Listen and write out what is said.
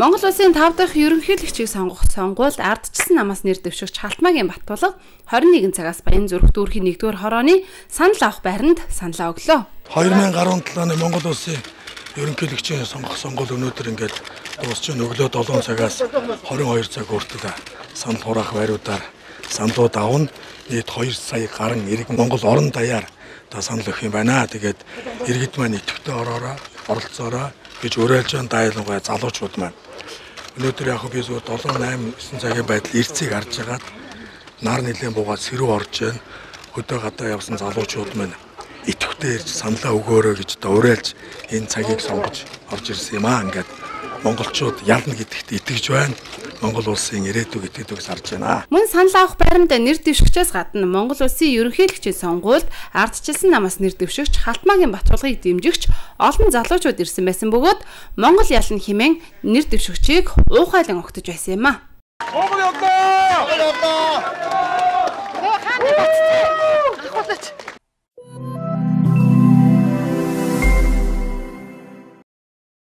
Монгол улсын 5 дахь ерөнхийлөгчийг сонгох сонгуульд ардчилсан намаас нэр дэвшигч Халтмаагийн Баттулга 21 цагаас Баян зүрх дүүрхийн 1-р хорооны санал авах байранд саналаа өглөө. 2017 оны Монгол улсын ерөнхийлөгчийн сонгох сонгуул өнөөдөр ингээд дуусч өглөө 7 цагаас 22 цаг хүртэл санал хураах байруудаар саналууд авна. Нийт 2 сая гарan иргэн Монгол орон даяар та санал өгөх юм байна. Тэгээд иргэд маань идэвхтэй ороороо оролцоороо гэж уриалж байгаа дайлангуй залуучууд маань Өнөөдөр яг би зөв 7 8 9 цагийн байдал ирцгийг харж байгаад нар нэлээд буугаад сэрүү орж байна. Хөдөө гадаа явсан залуучууд маань идэвхтэй ирж саналаа өгөөрэй гэж дуурайлж энэ цагийг сонгож орж ирсэн юм аа. Ингээд монголчууд ялна гэдэгт итгэж байна. Монгол улсын ирээдүй гэдэг үгс харж байна. Мөн санал авах баримт нэр дэвшигчээс гадна Монгол улсын ерөнхийлөгчийн сонгуульд ардчилсан намаас нэр дэвшигч Халтмаагийн Батулгыг дэмжигч олон залуучууд ирсэн байсан бөгөөд Монгол ялна хэмээн нэр дэвшигчийг уухайлан огтож байсан юм а. Монгол ялна! Монгол ялна! Хаа нэг бацтай. Ахуулаач.